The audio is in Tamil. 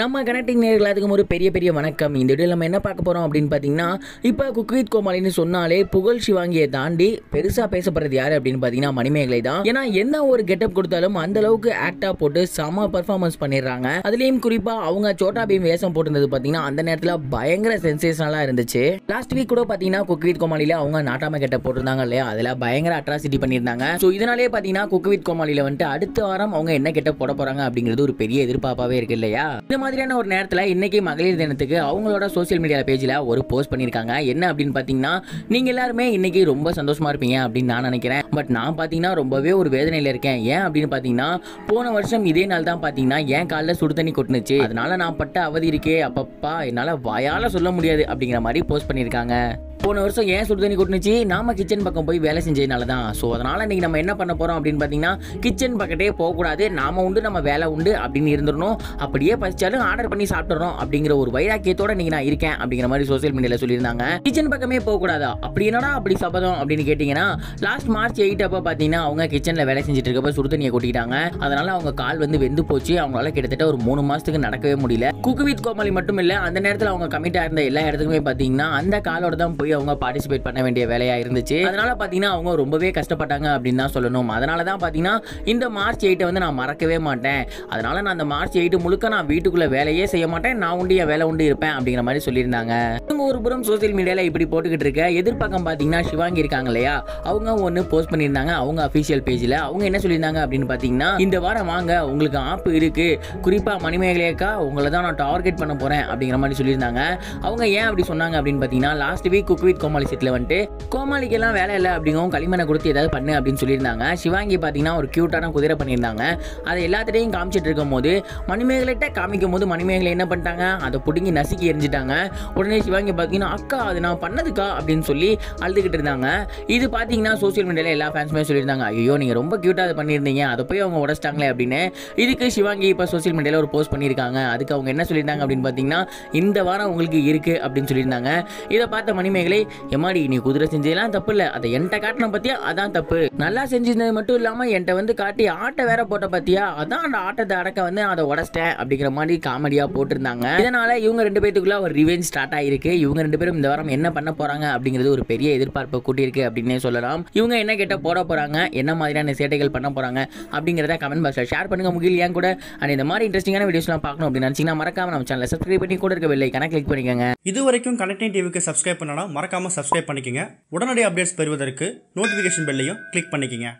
நம்ம கனெக்டிங் நேர்கள் அதுக்கும் ஒரு பெரிய பெரிய வணக்கம். இந்த வீடியோ நம்ம என்ன பார்க்க போகிறோம் அப்படின்னு பார்த்தீங்கன்னா இப்போ குக்வித் கோமாளின்னு சொன்னாலே புகழ் சிவாங்கியை தாண்டி பெருசாக பேசப்படுறது யார் அப்படின்னு பார்த்தீங்கன்னா மணிமேகலை தான். ஏன்னா என்ன ஒரு கெட்டப் கொடுத்தாலும் அந்த அளவுக்கு ஆக்டாக போட்டு செம பர்ஃபார்மன்ஸ் பண்ணிடுறாங்க. அதுலேயும் குறிப்பாக அவங்க சோட்டா பீம் வேஷம் போட்டிருந்தது பார்த்தீங்கன்னா அந்த நேரத்தில் பயங்கர சென்சேஷனலாக இருந்துச்சு. லாஸ்ட் வீக் கூட பார்த்தீங்கன்னா குக்வித் கோமாளியில் அவங்க நாட்டாம கெட்டப் போட்டிருந்தாங்க இல்லையா? அதில் பயங்கர அட்ராசிட்டி பண்ணியிருந்தாங்க. ஸோ இதனாலே பார்த்தீங்கன்னா குக்வித் கோமாளியில் வந்துட்டு அடுத்த வாரம் அவங்க என்ன கெட்டப் போட போகிறாங்க அப்படிங்கிறது ஒரு பெரிய எதிர்பார்ப்பாகவே இருக்கு இல்லையா? இந்த மாதிரியான ஒரு நேரத்தில் இன்னைக்கு மகளிர் தினத்துக்கு அவங்களோட சோஷியல் மீடியா பேஜில் ஒரு போஸ்ட் பண்ணியிருக்காங்க. என்ன அப்படின்னு பார்த்தீங்கன்னா நீங்கள் எல்லாருமே இன்னைக்கு ரொம்ப சந்தோஷமாக இருப்பீங்க அப்படின்னு நான் நினைக்கிறேன். பட் நான் பார்த்தீங்கன்னா ரொம்பவே ஒரு வேதனையில் இருக்கேன். ஏன் அப்படின்னு பார்த்தீங்கன்னா போன வருஷம் இதே நாள் தான் பார்த்தீங்கன்னா என் காலில் சுடு தண்ணி கொட்டுனுச்சு. அதனால நான் பட்ட அவதி இருக்கே அப்பப்பா என்னால் வாயால் சொல்ல முடியாது அப்படிங்கிற மாதிரி போஸ்ட் பண்ணியிருக்காங்க. போன வருஷம் ஏன் சுடு தண்ணி கொட்டுனுச்சு? நாம கிச்சன் பக்கம் போய் வேலை செஞ்சதுனால தான் ஸோ அதனால் இன்றைக்கி நம்ம என்ன பண்ண போகிறோம் அப்படின்னு பார்த்தீங்கன்னா கிச்சன் பக்கத்தே போகக்கூடாது. நாம உண்டு நம்ம வேலை உண்டு அப்படின்னு இருந்துடணும். அப்படியே பசிச்சாலும் ஆர்டர் பண்ணி சாப்பிட்றோம் அப்படிங்கிற ஒரு வைராக்கியத்தோட இன்னைக்கு நான் இருக்கேன் அப்படிங்கிற மாதிரி சோஷியல் மீடியாவில் சொல்லியிருந்தாங்க. கிச்சன் பக்கமே போகக்கூடாதா? அப்படி என்னடா அப்படி சபதம் அப்படின்னு கேட்டிங்கன்னா லாஸ்ட் மார்ச் எயிட் அப்போ பார்த்தீங்கன்னா அவங்க கிச்சனில் வேலை செஞ்சுட்டு இருக்கப்போ சுடு தண்ணியை கொட்டிக்கிட்டாங்க அதனால் அவங்க கால் வந்து வெந்து போச்சு. அவங்களால கிட்டத்தட்ட ஒரு மூணு மாதத்துக்கு நடக்கவே முடியல. குக்கு வித் கோமாளி மட்டும் இல்லை அந்த நேரத்தில் அவங்க கமிட்டாக இருந்த எல்லா இடத்துக்குமே பார்த்தீங்கன்னா அந்த காலோட தான் போய் அவங்க பார்ட்டிசிபேட் பண்ண வேண்டிய வேலையா இருந்துச்சு. அதனால பார்த்தீங்கன்னா அவங்க ரொம்பவே கஷ்டப்பட்டாங்க அப்படின்னு தான் சொல்லணும். அதனால தான் பார்த்தீங்கன்னா இந்த மார்ச் எயிட்டை வந்து நான் மறக்கவே மாட்டேன். அதனால நான் அந்த மார்ச் எயிட் முழுக்க நான் வீட்டுக்குள்ள வேலையே செய்ய மாட்டேன். நான் உண்டு என் வேலை உண்டு இருப்பேன் அப்படிங்கிற மாதிரி சொல்லியிருந்தாங்க. இவங்க ஒரு புறம் சோசியல் மீடியால இப்படி போட்டுக்கிட்டு இருக்க. எதிர்பக்கம் பார்த்தீங்கன்னா சிவாங்கி இருக்காங்க இல்லையா? அவங்க ஒன்று போஸ்ட் பண்ணியிருந்தாங்க. அவங்க அஃபிஷியல் பேஜில் அவங்க என்ன சொல்லியிருந்தாங்க அப்படின்னு பார்த்தீங்கன்னா இந்த வாரம் வாங்க உங்களுக்கு ஆப்பு இருக்கு. குறிப்பா மணிமேகலையக்கா உங்களை தான் நான் டார்கெட் பண்ண போறேன். அப்படிங்கிற மாதிரி சொல்லியிருந்தாங்க. அவங்க ஏன் அப்படி சொன்னாங்க அப்படின்னு பார்த்தீங்கன்னா last week cook with Comali settle வந்துட்டு கோமாளிக்கெல்லாம் வேலை இல்லை அப்படிங்கவும் களிமண்ணை கொடுத்து ஏதாவது பண்ணு அப்படின்னு சொல்லியிருந்தாங்க. சிவாங்கி பார்த்தீங்கன்னா ஒரு க்யூட்டான குதிரை பண்ணியிருந்தாங்க. அதை எல்லாத்திட்டையும் காமிச்சிட்டு இருக்கும் போது மணிமேகலைகிட்ட காமிக்கும் போது மணிமேகலை என்ன பண்ணிட்டாங்க? அதை பிடுங்கி நசுக்கி எரிஞ்சிட்டாங்க. உடனே சிவாங்கி பார்த்தீங்கன்னா அக்கா அது நான் பண்ணதுக்கா? அப்படின்னு சொல்லி அழுதுகிட்டு இருந்தாங்க. இது பார்த்தீங்கன்னா சோஷியல் மீடியாவில் எல்லா ஃபேன்ஸுமே சொல்லியிருந்தாங்க. ஐயோ நீங்கள் ரொம்ப க்யூட்டாக அதை பண்ணியிருந்தீங்க. அதை போய் அவங்க உடச்சிட்டாங்களே அப்படின்னு. இதுக்கு சிவாங்கி இப்போ சோஷியல் மீடியாவில் ஒரு போஸ்ட் பண்ணியிருக்காங்க. அதுக்கு அவங்க என்ன சொல்லியிருந்தாங்க அப்படின்னு பார்த்தீங்கன்னா இந்த வாரம் உங்களுக்கு இருக்குது அப்படின்னு சொல்லியிருந்தாங்க. இதை பார்த்த மணிமேகலை எம்மாடி நீ குதிரை செஞ்சதெல்லாம் தப்பு இல்லை அதை என்கிட்ட காட்டின பத்தியா? அதான் தப்பு. நல்லா செஞ்சிருந்தது மட்டும் இல்லாமல் என்கிட்ட வந்து காட்டி ஆட்டை வேற போட்ட பத்தியா? அதான் அந்த ஆட்டத்தை அடக்க வந்து அதை உடச்சிட்டேன் அப்படிங்கிற மாதிரி காமெடியா போட்டிருந்தாங்க. இதனால இவங்க ரெண்டு பேத்துக்குள்ள ஒரு ரிவெஞ்ச் ஸ்டார்ட் ஆயிருக்கு. இவங்க ரெண்டு பேரும் இந்த வாரம் என்ன பண்ண போறாங்க அப்படிங்கிறது ஒரு பெரிய எதிர்பார்ப்பை கூட்டியிருக்கு அப்படின்னே சொல்லலாம். இவங்க என்ன கேட்ட போட போறாங்க? என்ன மாதிரியான சேட்டைகள் பண்ண போறாங்க? அப்படிங்கிறத கமெண்ட் பாக்ஸில் ஷேர் பண்ணுங்க முகில் ஏன் கூட? அண்ட் இந்த மாதிரி இன்ட்ரெஸ்டிங்கான வீடியோஸ்லாம் பார்க்கணும் அப்படின்னு நினச்சிங்கன்னா மறக்காம நம்ம சேனலை சப்ஸ்கிரைப் பண்ணி கூட இருக்க வெள்ளை கிளிக் பண்ணிக்கோங்க. இது வரைக்கும் கனெக்டிங் டிவிக்கு சப்ஸ்கிரைப் பண்ணனா மறக்காம சப்ஸ்கிரைப் பண்ணிக்கங்க. உடனடி அப்டேட்ஸ் பெறுவதற்கு நோட்டிஃபிகேஷன் பெல்லையும் கிளிக் பண்ணிக்கங்க.